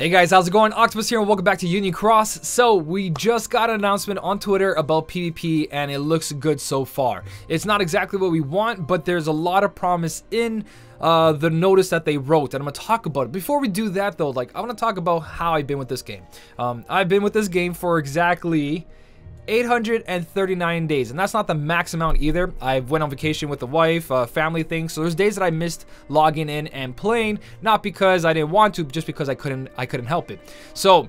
Hey guys, how's it going? Octopus here and welcome back to Union Cross. So, we just got an announcement on Twitter about PvP and it looks good so far. It's not exactly what we want, but there's a lot of promise in uh, the notice that they wrote and I'm to talk about it. Before we do that though, like I want to talk about how I've been with this game. Um, I've been with this game for exactly 839 days and that's not the max amount either. I went on vacation with the wife uh, family things so there's days that i missed logging in and playing not because i didn't want to just because i couldn't i couldn't help it. So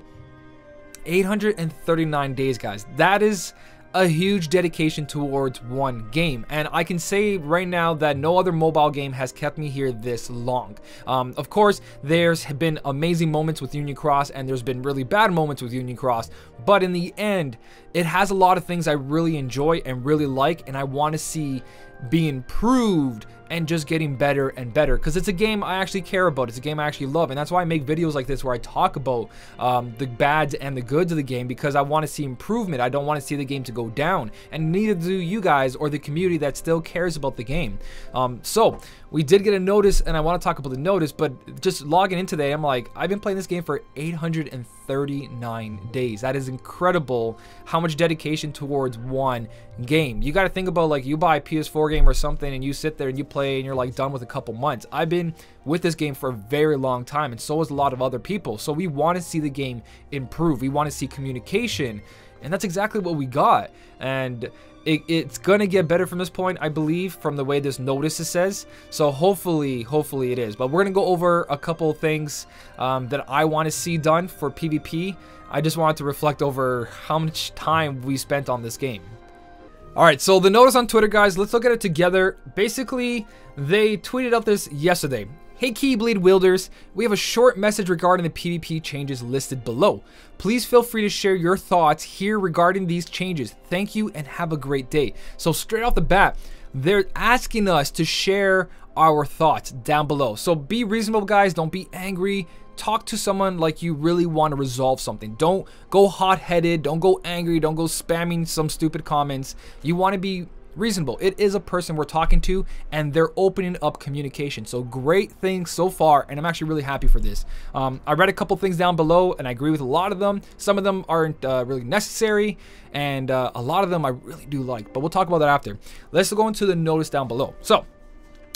839 days guys. That is a huge dedication towards one game. And I can say right now that no other mobile game has kept me here this long. Um, of course, there's been amazing moments with Union Cross and there's been really bad moments with Union Cross. But in the end, it has a lot of things I really enjoy and really like and I want to see be improved and just getting better and better because it's a game I actually care about. It's a game I actually love, and that's why I make videos like this where I talk about um, the bads and the goods of the game because I want to see improvement. I don't want to see the game to go down, and neither do you guys or the community that still cares about the game. Um, so we did get a notice, and I want to talk about the notice, but just logging in today, I'm like, I've been playing this game for 839 days. That is incredible how much dedication towards one game. You got to think about like you buy a PS4 game or something, and you sit there and you play play and you're like done with a couple months. I've been with this game for a very long time and so has a lot of other people. So we want to see the game improve. We want to see communication and that's exactly what we got. And it, it's gonna get better from this point, I believe, from the way this notice says. So hopefully, hopefully it is. But we're gonna go over a couple things um, that I want to see done for PvP. I just wanted to reflect over how much time we spent on this game. Alright, so the notice on Twitter, guys, let's look at it together. Basically, they tweeted out this yesterday. Hey Keyblade wielders, we have a short message regarding the PvP changes listed below. Please feel free to share your thoughts here regarding these changes. Thank you and have a great day. So straight off the bat, they're asking us to share our thoughts down below. So be reasonable guys, don't be angry talk to someone like you really want to resolve something. Don't go hot-headed, don't go angry, don't go spamming some stupid comments. You want to be reasonable. It is a person we're talking to and they're opening up communication. So great things so far and I'm actually really happy for this. Um, I read a couple things down below and I agree with a lot of them. Some of them aren't uh, really necessary and uh, a lot of them I really do like, but we'll talk about that after. Let's go into the notice down below. So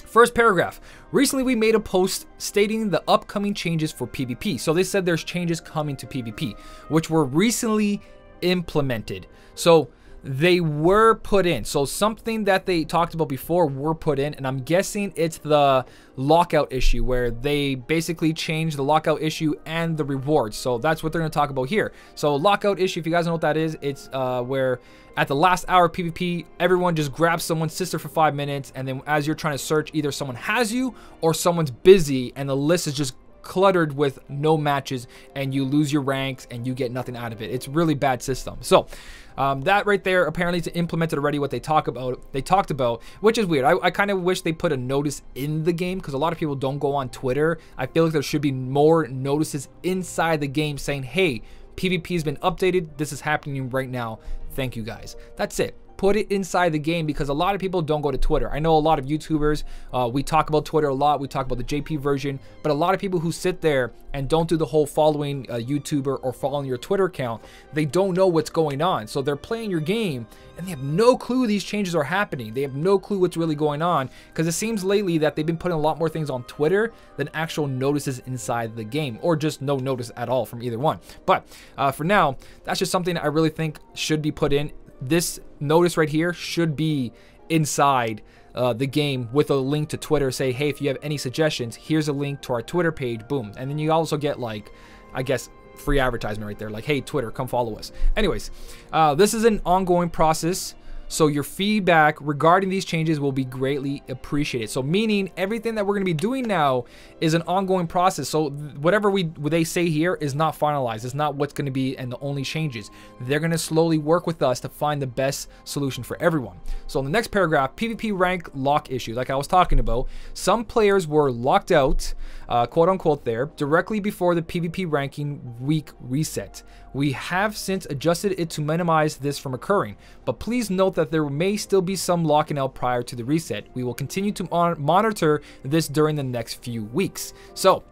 First paragraph. Recently, we made a post stating the upcoming changes for PvP. So they said there's changes coming to PvP, which were recently implemented. So they were put in. So something that they talked about before were put in, and I'm guessing it's the lockout issue where they basically changed the lockout issue and the rewards. So that's what they're going to talk about here. So lockout issue, if you guys know what that is, it's uh, where at the last hour PvP, everyone just grabs someone's sister for five minutes, and then as you're trying to search, either someone has you or someone's busy, and the list is just cluttered with no matches and you lose your ranks and you get nothing out of it. It's really bad system. So um, that right there apparently is implemented already what they talk about they talked about which is weird. I, I kind of wish they put a notice in the game because a lot of people don't go on Twitter. I feel like there should be more notices inside the game saying hey PvP has been updated. This is happening right now. Thank you guys. That's it put it inside the game because a lot of people don't go to Twitter. I know a lot of YouTubers, uh, we talk about Twitter a lot, we talk about the JP version, but a lot of people who sit there and don't do the whole following a YouTuber or following your Twitter account, they don't know what's going on. So they're playing your game and they have no clue these changes are happening. They have no clue what's really going on because it seems lately that they've been putting a lot more things on Twitter than actual notices inside the game or just no notice at all from either one. But uh, for now, that's just something I really think should be put in this notice right here should be inside uh, the game with a link to Twitter. Say, hey, if you have any suggestions, here's a link to our Twitter page. Boom. And then you also get like, I guess, free advertisement right there. Like, hey, Twitter, come follow us. Anyways, uh, this is an ongoing process. So your feedback regarding these changes will be greatly appreciated. So meaning everything that we're going to be doing now is an ongoing process. So whatever we what they say here is not finalized. It's not what's going to be and the only changes. They're going to slowly work with us to find the best solution for everyone. So in the next paragraph, PvP rank lock issue, like I was talking about, some players were locked out, uh, quote unquote there, directly before the PvP ranking week reset. We have since adjusted it to minimize this from occurring, but please note that there may still be some locking out prior to the reset. We will continue to mon monitor this during the next few weeks. So,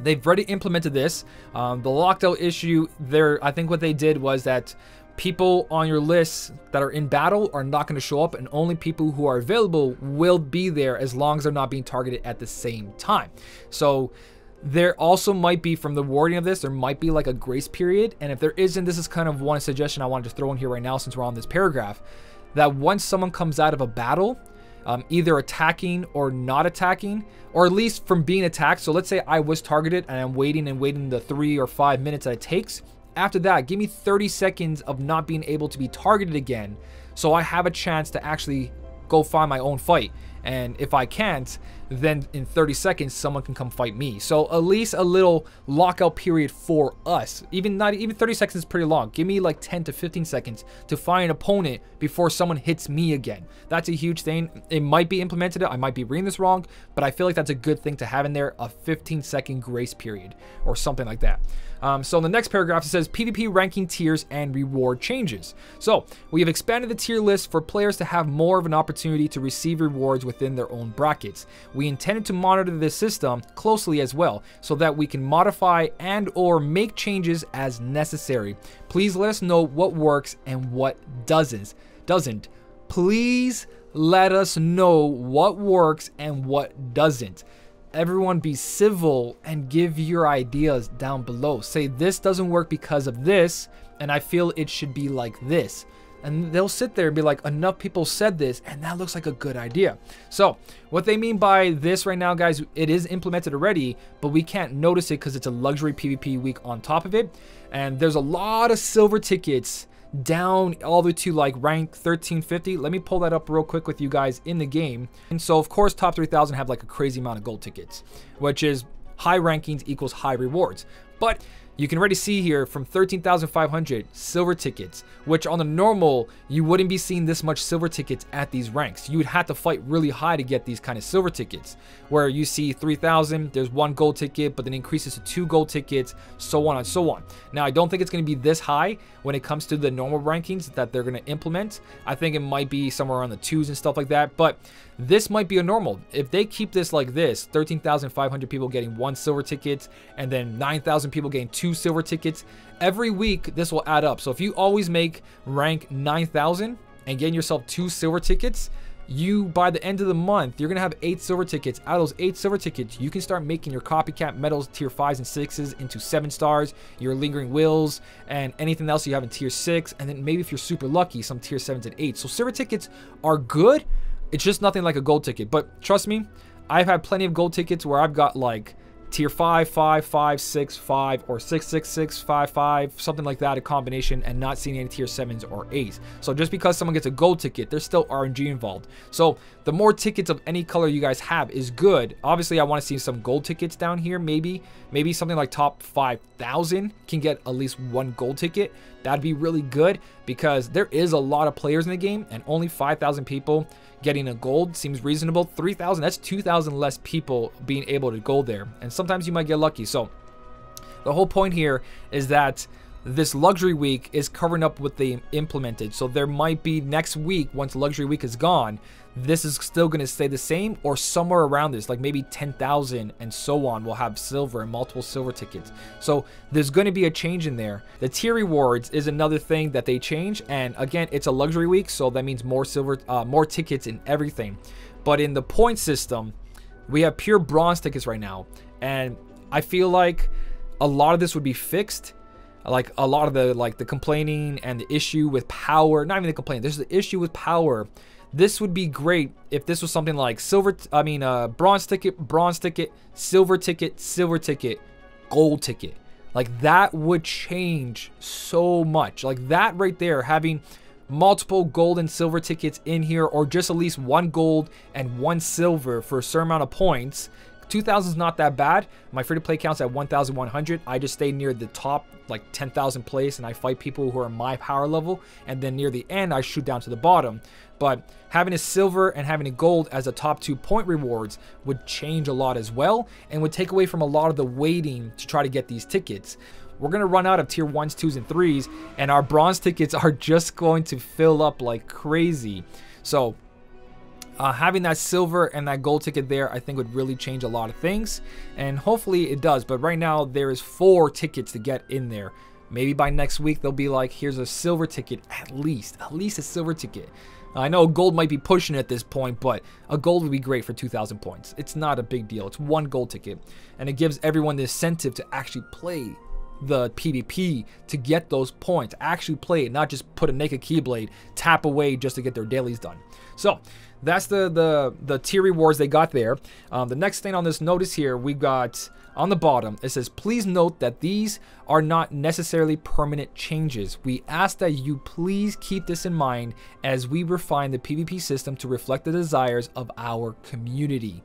They've already implemented this. Um, the lockdown issue, there, I think what they did was that people on your list that are in battle are not going to show up, and only people who are available will be there as long as they're not being targeted at the same time. So there also might be from the wording of this there might be like a grace period and if there isn't this is kind of one suggestion i wanted to throw in here right now since we're on this paragraph that once someone comes out of a battle um, either attacking or not attacking, or at least from being attacked. So let's say I was targeted and I'm waiting and waiting the three or five minutes that it takes. After that, give me 30 seconds of not being able to be targeted again so I have a chance to actually go find my own fight. And if I can't, then in 30 seconds someone can come fight me. So at least a little lockout period for us. Even not even 30 seconds is pretty long. Give me like 10 to 15 seconds to find an opponent before someone hits me again. That's a huge thing. It might be implemented. I might be reading this wrong, but I feel like that's a good thing to have in there, a 15 second grace period or something like that. Um, so in the next paragraph, it says PvP ranking tiers and reward changes. So we have expanded the tier list for players to have more of an opportunity to receive rewards within their own brackets. We intended to monitor this system closely as well, so that we can modify and or make changes as necessary. Please let us know what works and what doesn't. Doesn't. Please let us know what works and what doesn't everyone be civil and give your ideas down below. Say this doesn't work because of this, and I feel it should be like this. And they'll sit there and be like, enough people said this, and that looks like a good idea. So, what they mean by this right now, guys, it is implemented already, but we can't notice it because it's a luxury PvP week on top of it. And there's a lot of silver tickets down all the way to like rank 1350. Let me pull that up real quick with you guys in the game. And so of course top 3000 have like a crazy amount of gold tickets, which is high rankings equals high rewards. But you can already see here from 13,500 silver tickets, which on the normal, you wouldn't be seeing this much silver tickets at these ranks. You would have to fight really high to get these kind of silver tickets, where you see 3,000, there's one gold ticket, but then increases to two gold tickets, so on and so on. Now, I don't think it's going to be this high when it comes to the normal rankings that they're going to implement. I think it might be somewhere around the twos and stuff like that, but this might be a normal. If they keep this like this, 13,500 people getting one silver ticket and then 9,000 people getting two silver tickets, every week this will add up. So if you always make rank 9,000 and getting yourself two silver tickets, you by the end of the month you're gonna have eight silver tickets out of those eight silver tickets you can start making your copycat medals tier fives and sixes into seven stars your lingering wills and anything else you have in tier six and then maybe if you're super lucky some tier sevens and eights so silver tickets are good it's just nothing like a gold ticket. But trust me, I've had plenty of gold tickets where I've got like tier 5, 5, 5, 6, 5, or 6, 6, 6, 5, 5, something like that, a combination, and not seeing any tier 7s or 8s. So just because someone gets a gold ticket, there's still RNG involved. So the more tickets of any color you guys have is good. Obviously, I want to see some gold tickets down here, maybe. Maybe something like top 5,000 can get at least one gold ticket. That'd be really good because there is a lot of players in the game and only 5,000 people getting a gold seems reasonable. 3,000, that's 2,000 less people being able to go there. And sometimes you might get lucky. So the whole point here is that this luxury week is covering up what they implemented. So there might be next week, once luxury week is gone, this is still going to stay the same or somewhere around this, like maybe 10,000 and so on will have silver and multiple silver tickets. So there's going to be a change in there. The tier rewards is another thing that they change. And again, it's a luxury week. So that means more silver, uh, more tickets and everything. But in the point system, we have pure bronze tickets right now. And I feel like a lot of this would be fixed like a lot of the like the complaining and the issue with power not even the complaint there's the issue with power this would be great if this was something like silver, I mean, uh, bronze ticket, bronze ticket, silver ticket, silver ticket, gold ticket. Like that would change so much. Like that right there, having multiple gold and silver tickets in here, or just at least one gold and one silver for a certain amount of points 2000 is not that bad. My free to play counts at 1100. I just stay near the top, like 10,000 place, and I fight people who are my power level. And then near the end, I shoot down to the bottom. But having a silver and having a gold as a top two point rewards would change a lot as well, and would take away from a lot of the waiting to try to get these tickets we're going to run out of tier 1s, 2s, and 3s, and our bronze tickets are just going to fill up like crazy. So uh, having that silver and that gold ticket there, I think would really change a lot of things. And hopefully it does. But right now, there is four tickets to get in there. Maybe by next week, they'll be like, here's a silver ticket, at least. At least a silver ticket. I know gold might be pushing at this point, but a gold would be great for 2,000 points. It's not a big deal. It's one gold ticket. And it gives everyone the incentive to actually play the PvP to get those points, actually play it, not just put a naked Keyblade, tap away just to get their dailies done. So that's the the the tier rewards they got there. Um, the next thing on this notice here, we got on the bottom, it says, please note that these are not necessarily permanent changes. We ask that you please keep this in mind as we refine the PvP system to reflect the desires of our community.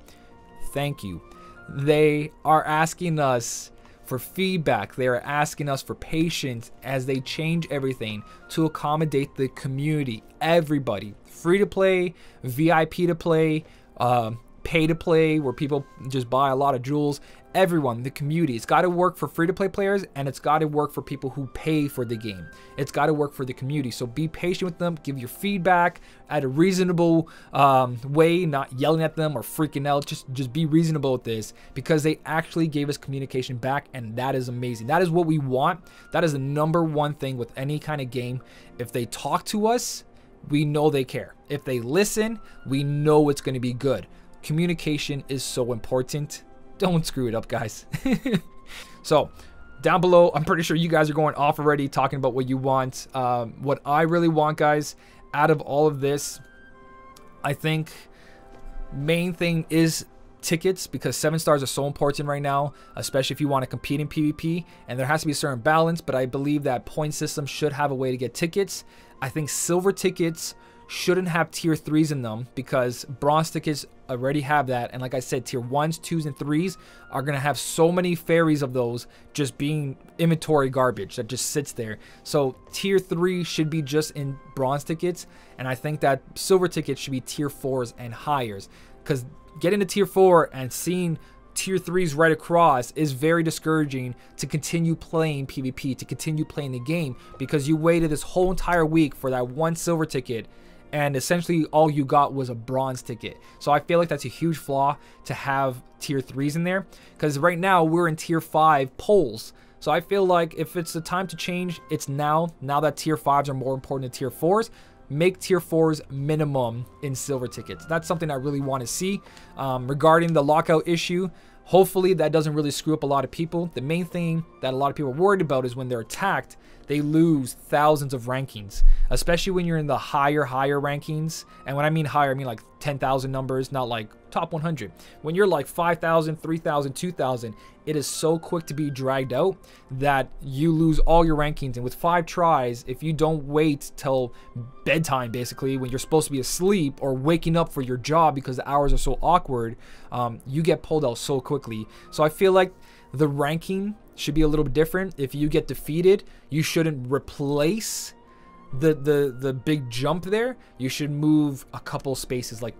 Thank you. They are asking us for feedback. They are asking us for patience as they change everything to accommodate the community, everybody. Free to play, VIP to play, uh, pay to play, where people just buy a lot of jewels everyone, the community. It's got to work for free to play players and it's got to work for people who pay for the game. It's got to work for the community. So be patient with them, give your feedback at a reasonable um, way, not yelling at them or freaking out. Just, just be reasonable with this because they actually gave us communication back and that is amazing. That is what we want. That is the number one thing with any kind of game. If they talk to us, we know they care. If they listen, we know it's going to be good. Communication is so important don't screw it up, guys. so, down below, I'm pretty sure you guys are going off already talking about what you want. Um, what I really want, guys, out of all of this, I think main thing is tickets because seven stars are so important right now, especially if you want to compete in PvP. And there has to be a certain balance, but I believe that point system should have a way to get tickets. I think silver tickets shouldn't have tier threes in them because bronze tickets already have that. And like I said, tier ones, twos, and threes are going to have so many fairies of those just being inventory garbage that just sits there. So tier three should be just in bronze tickets. And I think that silver tickets should be tier fours and higher because getting to tier four and seeing tier threes right across is very discouraging to continue playing PvP, to continue playing the game because you waited this whole entire week for that one silver ticket and essentially all you got was a bronze ticket. So I feel like that's a huge flaw to have tier 3s in there because right now we're in tier 5 pulls. So I feel like if it's the time to change, it's now. Now that tier 5s are more important than tier 4s, make tier 4s minimum in silver tickets. That's something I really want to see. Um, regarding the lockout issue, hopefully that doesn't really screw up a lot of people. The main thing that a lot of people are worried about is when they're attacked, they lose thousands of rankings, especially when you're in the higher, higher rankings. And when I mean higher, I mean like 10,000 numbers, not like top 100. When you're like 5,000, 3,000, 2,000, it is so quick to be dragged out that you lose all your rankings. And with five tries, if you don't wait till bedtime, basically, when you're supposed to be asleep or waking up for your job because the hours are so awkward, um, you get pulled out so quickly. So I feel like the ranking should be a little bit different. If you get defeated, you shouldn't replace the the the big jump there. You should move a couple spaces like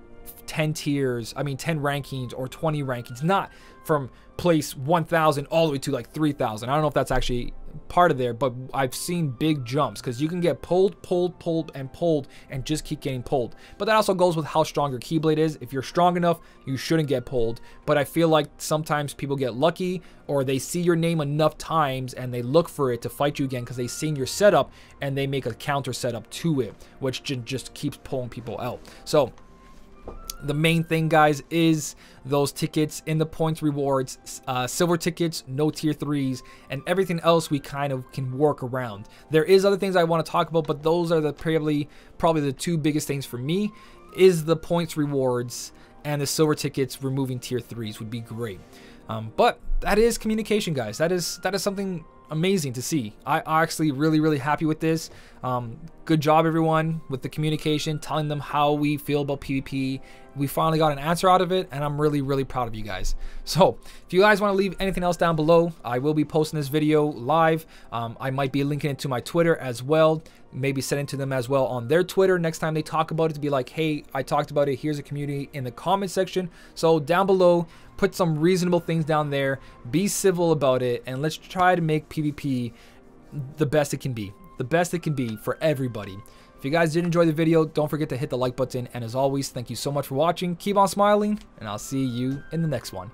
10 tiers, I mean 10 rankings or 20 rankings, not from place 1000 all the way to like 3000. I don't know if that's actually part of there, but I've seen big jumps because you can get pulled, pulled, pulled, and pulled and just keep getting pulled. But that also goes with how strong your Keyblade is. If you're strong enough, you shouldn't get pulled. But I feel like sometimes people get lucky or they see your name enough times and they look for it to fight you again because they've seen your setup and they make a counter setup to it, which just keeps pulling people out. So the main thing, guys, is those tickets in the points rewards, uh, silver tickets, no tier threes, and everything else we kind of can work around. There is other things I want to talk about, but those are the probably probably the two biggest things for me. Is the points rewards and the silver tickets removing tier threes would be great. Um, but that is communication, guys. That is that is something amazing to see. I actually really, really happy with this. Um, good job, everyone, with the communication, telling them how we feel about PvP. We finally got an answer out of it, and I'm really, really proud of you guys. So, if you guys want to leave anything else down below, I will be posting this video live. Um, I might be linking it to my Twitter as well. Maybe send it to them as well on their Twitter next time they talk about it to be like, hey, I talked about it. Here's a community in the comment section. So, down below, put some reasonable things down there, be civil about it, and let's try to make PvP the best it can be. The best it can be for everybody. If you guys did enjoy the video, don't forget to hit the like button. And as always, thank you so much for watching. Keep on smiling, and I'll see you in the next one.